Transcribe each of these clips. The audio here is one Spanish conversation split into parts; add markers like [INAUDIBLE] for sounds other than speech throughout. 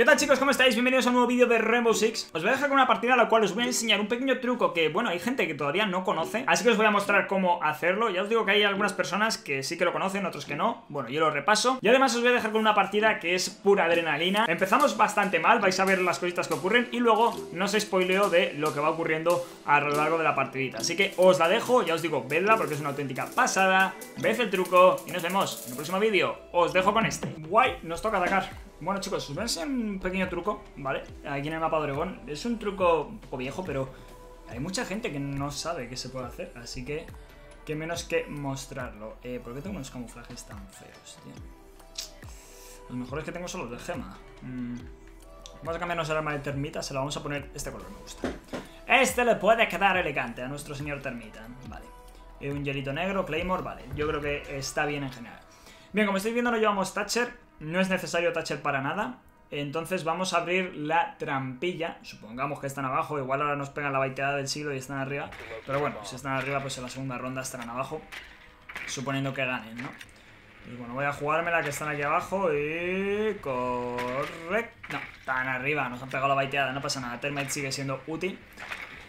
¿Qué tal chicos? ¿Cómo estáis? Bienvenidos a un nuevo vídeo de Rainbow Six. Os voy a dejar con una partida en la cual os voy a enseñar un pequeño truco que, bueno, hay gente que todavía no conoce Así que os voy a mostrar cómo hacerlo. Ya os digo que hay algunas personas que sí que lo conocen, otros que no. Bueno, yo lo repaso. Y además os voy a dejar con una partida que es pura adrenalina. Empezamos bastante mal, vais a ver las cositas que ocurren Y luego no os spoileo de lo que va ocurriendo a lo largo de la partidita. Así que os la dejo, ya os digo, vedla porque es una auténtica pasada. Ved el truco y nos vemos en el próximo vídeo. Os dejo con este. Guay, nos toca atacar bueno chicos, os voy un pequeño truco, ¿vale? Aquí en el mapa de Oregón. Es un truco un poco viejo, pero hay mucha gente que no sabe qué se puede hacer, así que qué menos que mostrarlo. Eh, ¿Por qué tengo unos camuflajes tan feos, tío? Los mejores que tengo son los de gema. Mm. Vamos a cambiarnos el arma de termita, se la vamos a poner este color, me gusta. Este le puede quedar elegante a nuestro señor termita, vale. Y un hielito negro, Claymore, vale. Yo creo que está bien en general. Bien, como estáis viendo no llevamos Thatcher, no es necesario Thatcher para nada. Entonces vamos a abrir la trampilla. Supongamos que están abajo. Igual ahora nos pegan la baiteada del siglo y están arriba. Pero bueno, si están arriba, pues en la segunda ronda estarán abajo. Suponiendo que ganen, ¿no? Y bueno, voy a jugármela que están aquí abajo y... Correcto. No, están arriba, nos han pegado la baiteada, no pasa nada. Termite sigue siendo útil.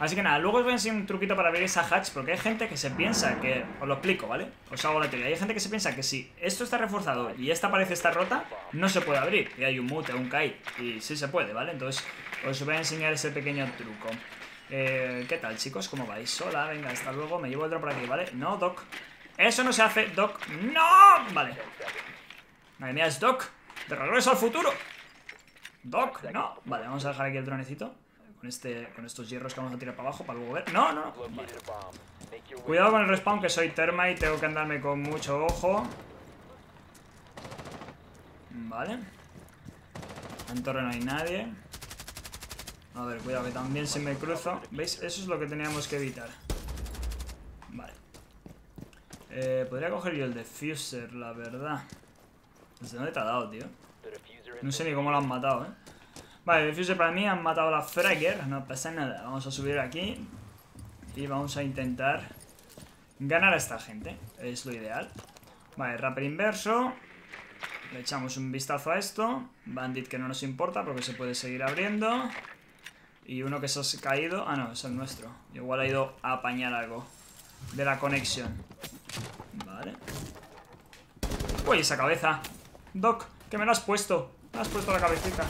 Así que nada, luego os voy a enseñar un truquito para abrir esa hatch, porque hay gente que se piensa que... Os lo explico, ¿vale? Os hago la teoría. Hay gente que se piensa que si esto está reforzado y esta parece estar rota, no se puede abrir. Y hay un mute, un kite, y sí se puede, ¿vale? Entonces os voy a enseñar ese pequeño truco. Eh, ¿Qué tal, chicos? ¿Cómo vais? Hola, venga, hasta luego. Me llevo drop por aquí, ¿vale? No, Doc. Eso no se hace, Doc. ¡No! Vale. Madre mía, es Doc. De regreso al futuro. Doc, no. Vale, vamos a dejar aquí el dronecito con, este, con estos hierros que vamos a tirar para abajo para luego ver. ¡No, no, no! Cuidado con el respawn, que soy Termite, tengo que andarme con mucho ojo. Vale. En torre no hay nadie. A ver, cuidado, que también se me cruzo. ¿Veis? Eso es lo que teníamos que evitar. Vale. Eh, podría coger yo el defuser, la verdad. ¿Desde dónde te ha dado, tío? No sé ni cómo lo han matado, eh. Vale, defuse para mí, han matado a la Fragger, no pasa nada. Vamos a subir aquí y vamos a intentar ganar a esta gente, es lo ideal. Vale, rapper inverso. Le echamos un vistazo a esto. Bandit que no nos importa porque se puede seguir abriendo. Y uno que se ha caído. Ah, no, es el nuestro. Igual ha ido a apañar algo de la conexión. Vale. Uy, esa cabeza. Doc, que me lo has puesto. Me has puesto la cabecita.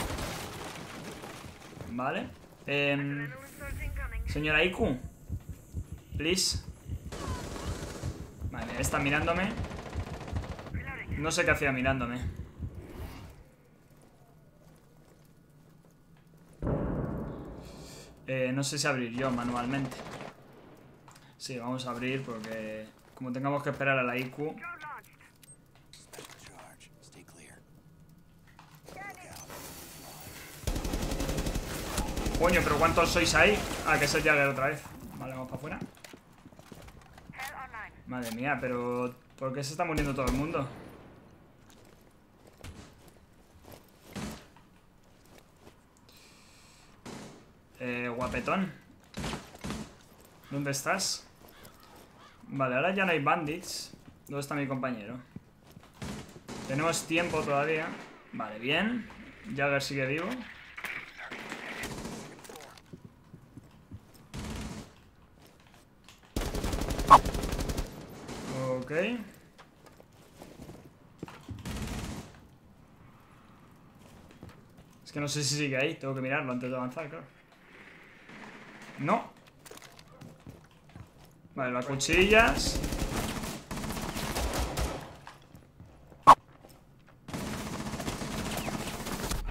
Vale. Eh, señora Iku. Please. Vale, está mirándome. No sé qué hacía mirándome. Eh, no sé si abrir yo manualmente. Sí, vamos a abrir porque como tengamos que esperar a la IQ Coño, pero ¿cuántos sois ahí? Ah, que es el Jagger otra vez. Vale, vamos para afuera. Madre mía, pero... ¿Por qué se está muriendo todo el mundo? Eh, guapetón. ¿Dónde estás? Vale, ahora ya no hay bandits. ¿Dónde está mi compañero? Tenemos tiempo todavía. Vale, bien. Jagger sigue vivo. Es que no sé si sigue ahí. Tengo que mirarlo antes de avanzar, claro. No. Vale, las cuchillas.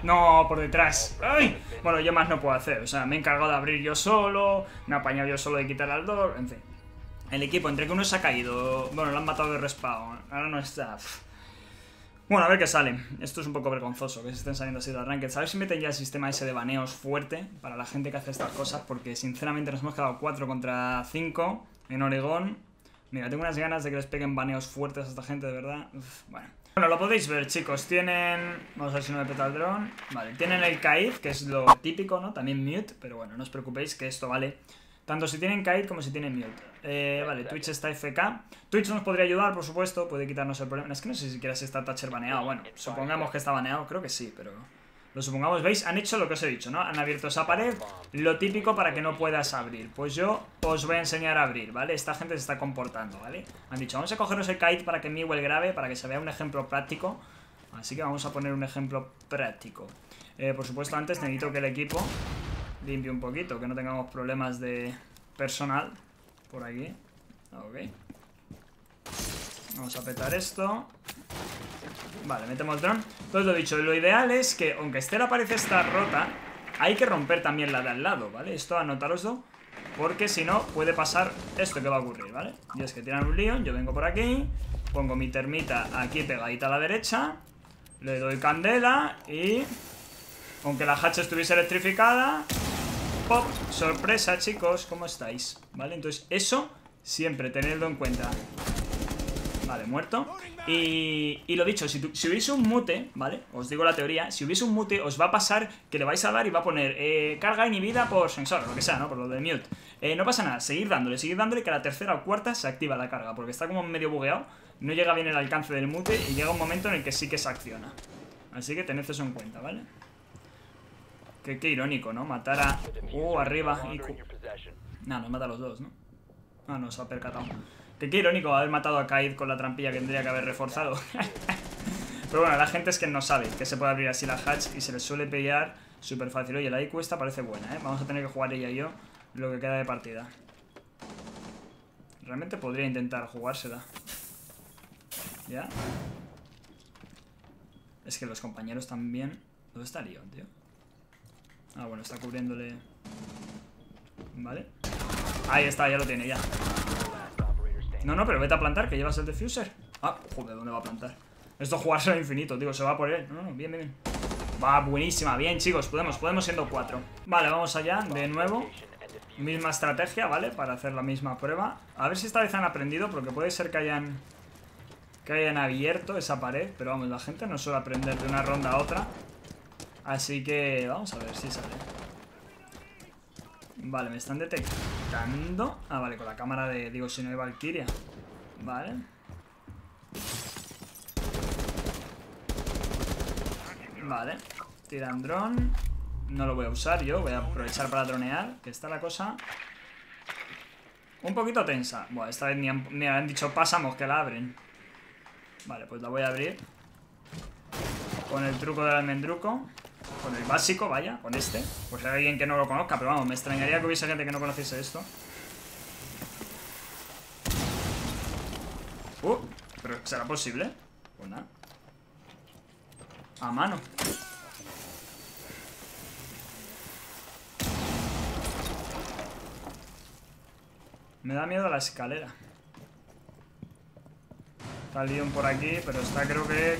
No, por detrás. ¡Ay! Bueno, yo más no puedo hacer. O sea, me he encargado de abrir yo solo. Me he apañado yo solo de quitar al door. En fin. El equipo, entre que uno se ha caído... Bueno, lo han matado de respawn. Ahora no está... Bueno, a ver qué sale. Esto es un poco vergonzoso, que se estén saliendo así de ranked. A ver si meten ya el sistema ese de baneos fuerte para la gente que hace estas cosas, porque sinceramente nos hemos quedado 4 contra 5 en Oregón. Mira, tengo unas ganas de que les peguen baneos fuertes a esta gente, de verdad. bueno. Bueno, lo podéis ver, chicos. Tienen... Vamos a ver si no me peta el dron. Vale, tienen el Kaid, que es lo típico, ¿no? También mute, pero bueno, no os preocupéis que esto vale tanto si tienen kite como si tienen mute. Eh, vale, Twitch está FK. Twitch nos podría ayudar, por supuesto, puede quitarnos el problema. Es que no sé si siquiera si está Thatcher baneado. Bueno, supongamos que está baneado, creo que sí, pero Lo supongamos, ¿veis? Han hecho lo que os he dicho, ¿no? Han abierto esa pared, lo típico para que no puedas abrir. Pues yo os voy a enseñar a abrir, ¿vale? Esta gente se está comportando, ¿vale? Han dicho, vamos a cogernos el kite para que Miguel grabe, para que se vea un ejemplo práctico. Así que vamos a poner un ejemplo práctico. Eh, por supuesto, antes necesito que el equipo limpie un poquito, que no tengamos problemas de personal por aquí. Ok. Vamos a petar esto. Vale, metemos el dron. Entonces lo dicho, lo ideal es que, aunque esté la pared rota, hay que romper también la de al lado, ¿vale? Esto anotároslo, porque si no puede pasar esto que va a ocurrir, ¿vale? Y es que tiran un lío, yo vengo por aquí, pongo mi termita aquí pegadita a la derecha, le doy candela y... Aunque la hacha estuviese electrificada... Sorpresa, chicos, ¿cómo estáis? ¿Vale? Entonces eso siempre tenedlo en cuenta. Vale, muerto. Y, lo dicho, si, hubiese un mute, ¿vale? Os digo la teoría, si hubiese un mute, os va a pasar que le vais a dar y va a poner eh, carga inhibida por sensor, lo que sea, ¿no? Por lo de mute. Eh, no pasa nada, seguir dándole, seguir dándole que a la tercera o cuarta se activa la carga, porque está como medio bugueado, no llega bien el alcance del mute y llega un momento en el que sí que se acciona. Así que tened eso en cuenta, ¿vale? Qué, qué irónico, ¿no? Matar a... Uh, arriba. Y... Nah, nos mata a los dos, ¿no? Ah, no, se ha percatado. Que qué irónico haber matado a Kaid con la trampilla que tendría que haber reforzado. [LAUGHS] Pero bueno, la gente es que no sabe que se puede abrir así la hatch y se les suele pillar súper fácil. Oye, la IQ esta parece buena, ¿eh? Vamos a tener que jugar ella y yo lo que queda de partida. Realmente podría intentar jugársela. ¿Ya? Es que los compañeros también... ¿Dónde está Leon, tío? Ah, bueno, está cubriéndole... Vale. Ahí está, ya lo tiene, ya. No, no, pero vete a plantar, que llevas el defuser. Ah, joder, ¿dónde va a plantar? Esto jugarse al infinito, digo, se va por él. No, no, bien, bien, bien. Va, buenísima, bien, chicos, podemos, podemos siendo cuatro. Vale, vamos allá, de nuevo. Misma estrategia, ¿vale? Para hacer la misma prueba. A ver si esta vez han aprendido, porque puede ser que hayan... Que hayan abierto esa pared, pero vamos, la gente no suele aprender de una ronda a otra. Así que vamos a ver si sale. Vale, me están detectando. Ah, vale, con la cámara de... Digo, si no hay Valkyria. Vale. Vale. Tiran dron. No lo voy a usar yo. Voy a aprovechar para dronear. Que está la cosa... Un poquito tensa. Bueno, esta vez ni han, han dicho pasamos que la abren. Vale, pues la voy a abrir. Con el truco del almendruco. Con el básico, vaya, con este. Pues hay alguien que no lo conozca, pero vamos, me extrañaría que hubiese gente que no conociese esto. Uh, pero ¿será posible? Pues nada. A mano. Me da miedo la escalera. Está Leon por aquí, pero está creo que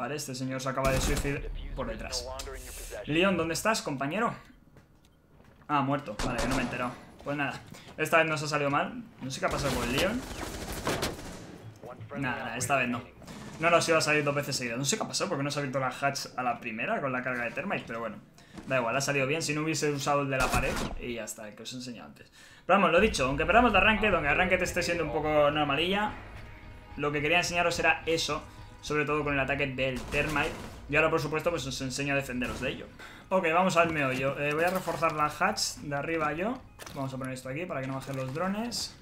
Vale, este señor se acaba de suicidar por detrás. Leon, ¿dónde estás, compañero? Ah, muerto. Vale, que no me he enterado. Pues nada, esta vez nos ha salido mal. No sé qué ha pasado con el Leon. Nada, esta vez no. No nos iba a salir dos veces seguidas. No sé qué ha pasado porque no se ha abierto la hatch a la primera con la carga de termite, pero bueno. Da igual, ha salido bien si no hubiese usado el de la pared y ya está, que os he enseñado antes. Pero vamos, lo dicho, aunque perdamos de arranque, aunque arranque te esté siendo un poco normalilla, lo que quería enseñaros era eso, sobre todo con el ataque del Termite. Y ahora, por supuesto, pues os enseño a defenderos de ello. Ok, vamos al meollo. Eh, voy a reforzar la hatch de arriba yo. Vamos a poner esto aquí para que no bajen los drones.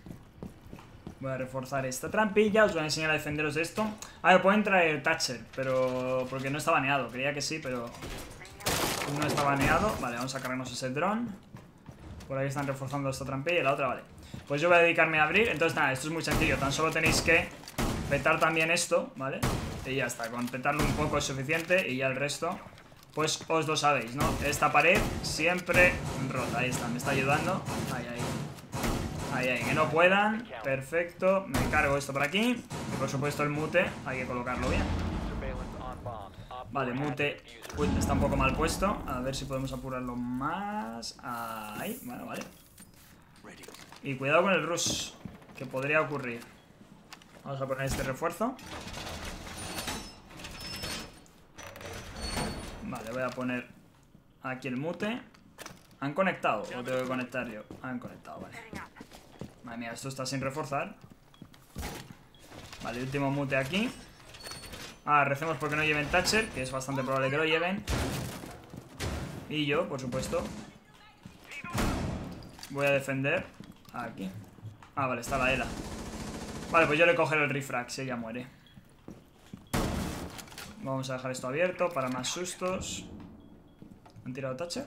Voy a reforzar esta trampilla, os voy a enseñar a defenderos de esto. A ver, pueden traer Thatcher, pero... Porque no está baneado, creía que sí, pero... No está baneado. Vale, vamos a cargarnos ese dron. Por ahí están reforzando esta trampilla y la otra, vale. Pues yo voy a dedicarme a abrir. Entonces, nada, esto es muy sencillo. Tan solo tenéis que petar también esto, ¿vale? Y ya está, con petarlo un poco es suficiente y ya el resto, pues os lo sabéis, ¿no? Esta pared siempre rota, ahí está, me está ayudando, ahí, ahí. Ahí, ahí, que no puedan, perfecto, me cargo esto por aquí y por supuesto el mute, hay que colocarlo bien. Vale, mute, uy, está un poco mal puesto, a ver si podemos apurarlo más, ahí, bueno, vale. Y cuidado con el rush, que podría ocurrir. Vamos a poner este refuerzo. Vale, voy a poner aquí el mute. ¿Han conectado o tengo que conectar yo? Han conectado, vale. Madre mía, esto está sin reforzar. Vale, último mute aquí. Ah, recemos porque no lleven Thatcher, que es bastante probable que lo lleven. Y yo, por supuesto. Voy a defender. Aquí. Ah, vale, está la ELA. Vale, pues yo le cogeré el refrag si ella muere. Vamos a dejar esto abierto para más sustos. ¿Han tirado Thatcher?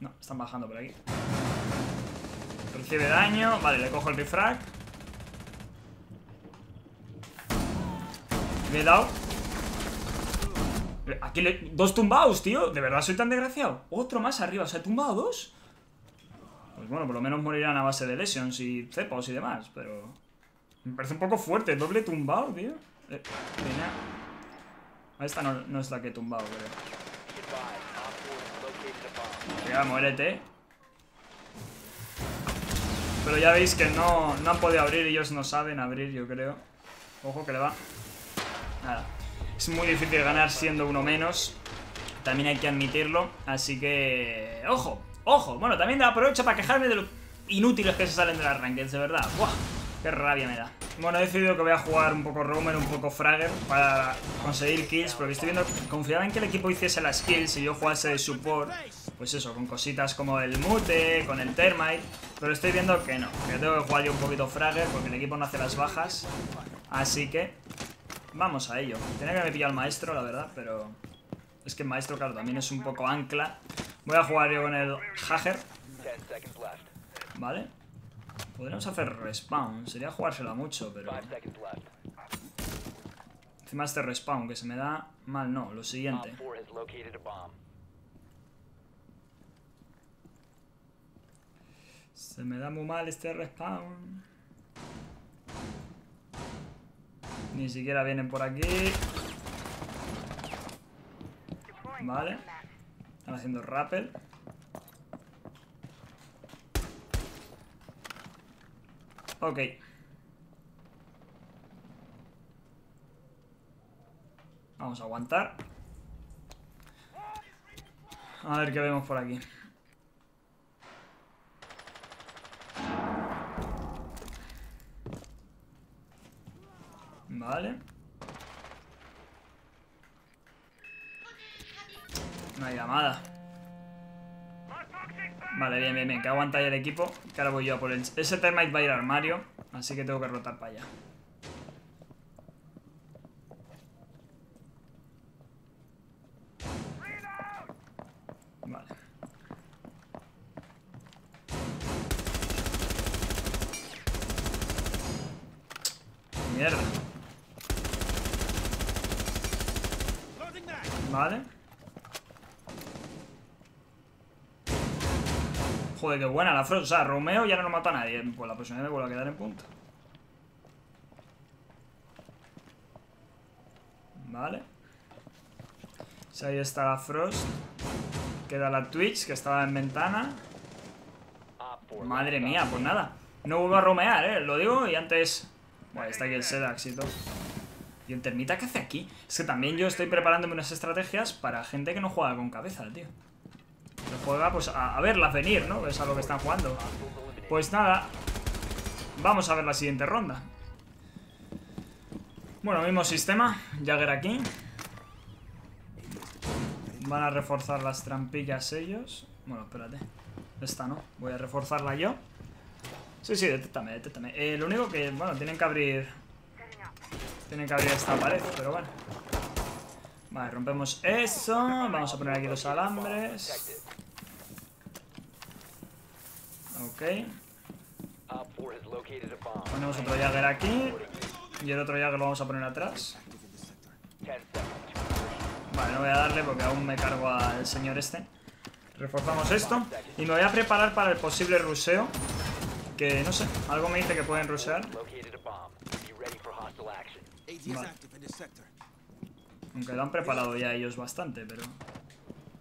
No, están bajando por aquí. Recibe daño. Vale, le cojo el refrag. Le he dado. Aquí le... Dos tumbados, tío. De verdad soy tan desgraciado. Otro más arriba. O sea, he tumbado dos. Pues bueno, por lo menos morirán a base de lesions y cepos y demás. Pero... Me parece un poco fuerte. Doble tumbado, tío. Eh, Esta no, no, es la que he tumbado, creo. Ya, muérete. Pero ya veis que no, no han podido abrir. Ellos no saben abrir, yo creo. Ojo que le va. Nada. Es muy difícil ganar siendo uno menos. También hay que admitirlo. Así que... ¡Ojo! ¡Ojo! Bueno, también aprovecho para quejarme de los inútiles que se salen de las rankings, de verdad. ¡Buah! ¡Qué rabia me da! Bueno, he decidido que voy a jugar un poco Roamer, un poco Fragger para conseguir kills, porque estoy viendo... Confiaba en que el equipo hiciese las kills y yo jugase de support. Pues eso, con cositas como el Mute, con el Termite. Pero estoy viendo que no, que tengo que jugar yo un poquito Fragger porque el equipo no hace las bajas. Así que Vamos a ello. Tenía que haber pillado al maestro, la verdad, pero... Es que el maestro, claro, también es un poco ancla. Voy a jugar yo con el Hager. Vale. Podríamos hacer respawn. Sería jugársela mucho, pero... Encima este respawn, que se me da mal, no. Lo siguiente. Se me da muy mal este respawn. Ni siquiera vienen por aquí. Vale. Están haciendo rappel. Ok. Vamos a aguantar. A ver qué vemos por aquí. Vale. Llamada. Vale, bien, bien, bien. Que aguanta ahí el equipo. Que ahora voy yo a por el... Ese termite va a ir al armario. Así que tengo que rotar para allá. Vale. Mierda. Vale. Joder, qué buena la Frost. O sea, Romeo ya no nos mata a nadie. Pues la próxima vez me vuelvo a quedar en punto. Vale. Si ahí está la Frost. Queda la Twitch, que estaba en ventana. Madre mía, pues nada. No vuelvo a romear, eh. Lo digo y antes... Bueno, está aquí el Sedax y todo. ¿Y el termita qué hace aquí? Es que también yo estoy preparándome unas estrategias para gente que no juega con cabeza, tío. Juega, pues, a, verlas venir, ¿no? Es a lo que están jugando. Pues nada. Vamos a ver la siguiente ronda. Bueno, mismo sistema. Jagger aquí. Van a reforzar las trampillas ellos. Bueno, espérate. Esta no. Voy a reforzarla yo. Sí, sí, detéctame, detéctame. Eh, lo único que, bueno, tienen que abrir tiene que abrir esta pared, pero bueno. Vale, rompemos eso. Vamos a poner aquí los alambres. Ok. Ponemos otro Jagger aquí. Y el otro Jagger lo vamos a poner atrás. Vale, no voy a darle porque aún me cargo al señor este. Reforzamos esto. Y me voy a preparar para el posible ruseo. Que no sé, algo me dice que pueden rusear. Aunque lo han preparado ya ellos bastante, pero...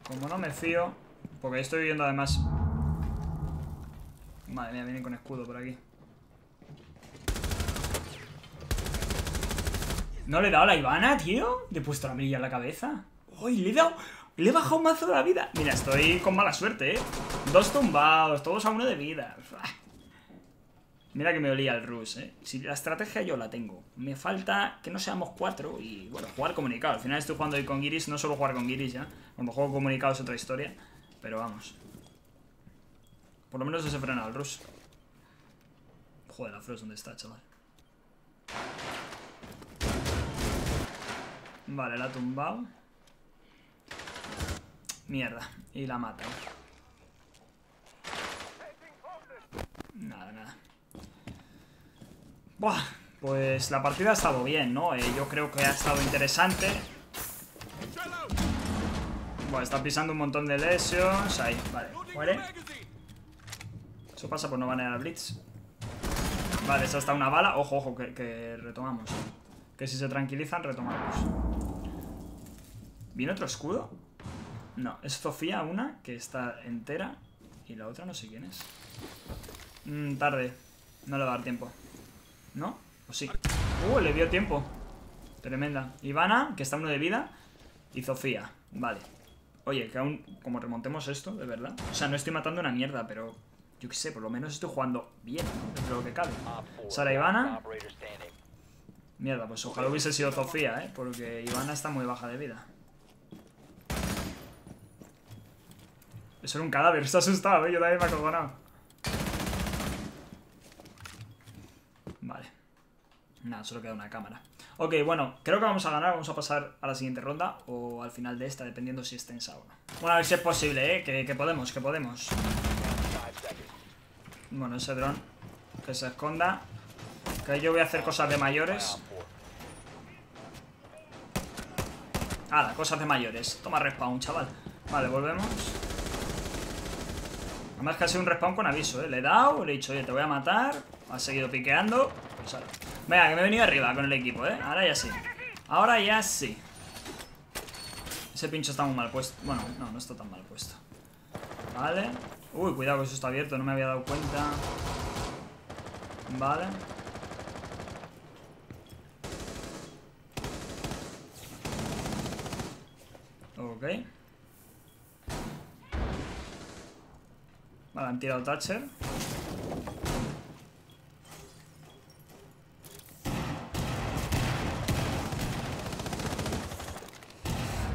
Como no me fío... Porque estoy viendo además... Madre mía, vienen con escudo por aquí. ¿No le he dado la Ivana, tío? ¿Le he puesto la brilla en la cabeza? ¡Uy, le he dado! Le he bajado un mazo de la vida. Mira, estoy con mala suerte, ¿eh? Dos tumbados, todos a uno de vida. [SIGHS] Mira que me olía el Rus, ¿eh? Si la estrategia yo la tengo. Me falta que no seamos cuatro y, bueno, jugar comunicado. Al final estoy jugando hoy con Giris, no solo jugar con Giris ya. Cuando juego comunicado es otra historia. Pero vamos. Por lo menos ese frena el Rus. Joder, la Frost, ¿dónde está, chaval? Vale, la ha tumbado. Mierda. Y la mata. Nada, nada. Buah, pues la partida ha estado bien, ¿no? Eh, yo creo que ha estado interesante. Buah, está pisando un montón de lesions. Ahí, vale. Muere. Eso pasa por no banear al Blitz. Vale, esta está una bala. Ojo, ojo, que, retomamos. Que si se tranquilizan, retomamos. ¿Viene otro escudo? No, es Sofía una, que está entera. Y la otra no sé quién es. Mm, tarde. No le va a dar tiempo. ¿No? ¿O sí? Uh, le dio tiempo. Tremenda. Ivana, que está uno de vida. Y Sofía. Vale. Oye, que aún, como remontemos esto, de verdad. O sea, no estoy matando una mierda, pero yo qué sé, por lo menos estoy jugando bien, dentro de lo que cabe. Sara Ivana. Mierda, pues ojalá hubiese sido Sofía, ¿eh? Porque Ivana está muy baja de vida. Eso era un cadáver, [LAUGHS] está asustado, ¿eh? Yo también me he acogonado. Vale. Nada, solo queda una cámara. Ok, bueno, creo que vamos a ganar. Vamos a pasar a la siguiente ronda o al final de esta, dependiendo si es tensa o no. Bueno, a ver si es posible, ¿eh? Que, que podemos, que podemos. Bueno, ese dron que se esconda. Que yo voy a hacer cosas de mayores. Hala, cosas de mayores. Toma respawn, chaval. Vale, volvemos. Además que ha sido un respawn con aviso, ¿eh? Le he dado, le he dicho, oye, te voy a matar. Ha seguido piqueando. Pues ahora. Venga, que me he venido arriba con el equipo, ¿eh? Ahora ya sí. Ahora ya sí. Ese pincho está muy mal puesto. Bueno, no, no está tan mal puesto. Vale. Uy, cuidado que eso está abierto, no me había dado cuenta. Vale. Ok. Vale, han tirado Thatcher.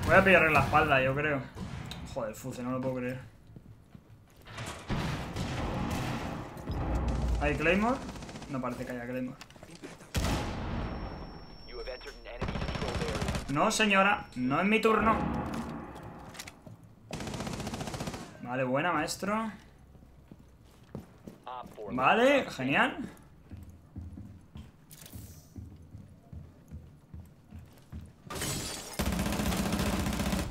Voy a pillarle la espalda, yo creo. Joder, Fuce, no lo puedo creer. ¿Hay Claymore? No parece que haya Claymore. No, señora. No es mi turno. Vale, buena, maestro. Vale, genial.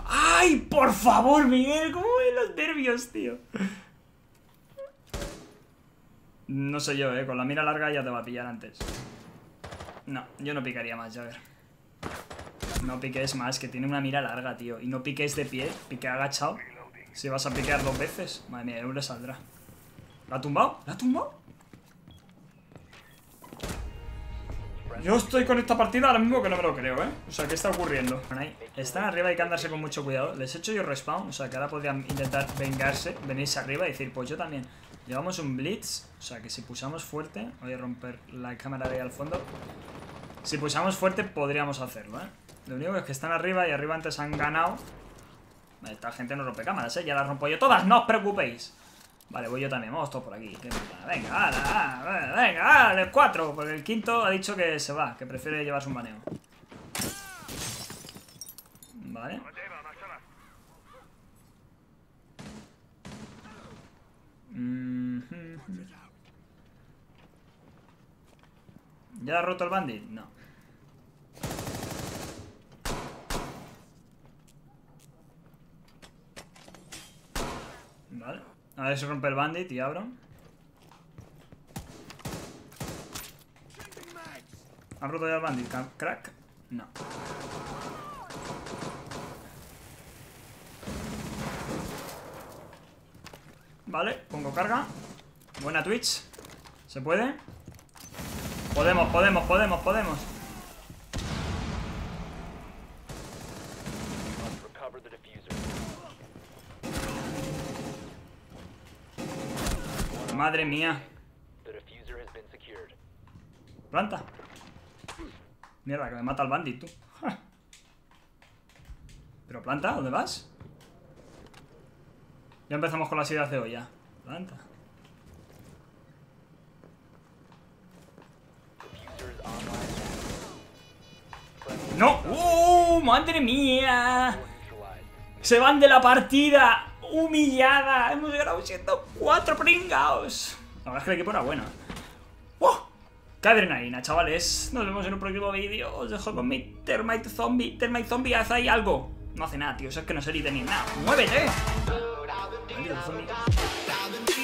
¡Ay, por favor, Miguel! ¿Cómo ven los nervios, tío? No sé yo, eh. Con la mira larga ya te va a pillar antes. No, yo no picaría más, ya ver. No piques más, que tiene una mira larga, tío. Y no piques de pie, pique agachado. Si vas a piquear dos veces. Madre mía, le saldrá. ¿La ha tumbado? ¿La ha tumbado? Yo estoy con esta partida ahora mismo que no me lo creo, ¿eh? O sea, ¿qué está ocurriendo? Están arriba, hay que andarse con mucho cuidado. Les he hecho yo respawn, o sea, que ahora podrían intentar vengarse, venirse arriba y decir, pues yo también. Llevamos un blitz, o sea, que si pulsamos fuerte... Voy a romper la cámara de ahí al fondo. Si pulsamos fuerte podríamos hacerlo, ¿eh? Lo único es que están arriba y arriba antes han ganado. Esta gente no rompe cámaras, ¿eh? Ya las rompo yo todas, no os preocupéis. Vale, voy yo también, vamos todos por aquí. Venga, ala, venga, ala, el 4. Porque el quinto ha dicho que se va, que prefiere llevarse un baneo. Vale. ¿Ya ha roto el bandit? No. Vale. A ver si rompe el bandit y abro. ¿Han roto ya el bandit? ¿Crack? No. Vale, pongo carga. Buena Twitch. ¿Se puede? Podemos, podemos, podemos, podemos. Madre mía. Planta. Mierda, que me mata el bandit, tú. [LAUGHS] Pero planta, ¿dónde vas? Ya empezamos con las ideas de olla. Planta. ¡No! ¡Uh! ¡Madre mía! Se van de la partida. Humillada. Hemos ganado siendo cuatro pringaos. La verdad es que el equipo era bueno. ¡Wow! ¡Qué adrenalina, chavales! Nos vemos en un próximo vídeo. Os dejo con mi Termite Zombie. Termite Zombie, haz ahí algo. No hace nada, tío. es que no se ni nada. ¡Muévete! I need a friend.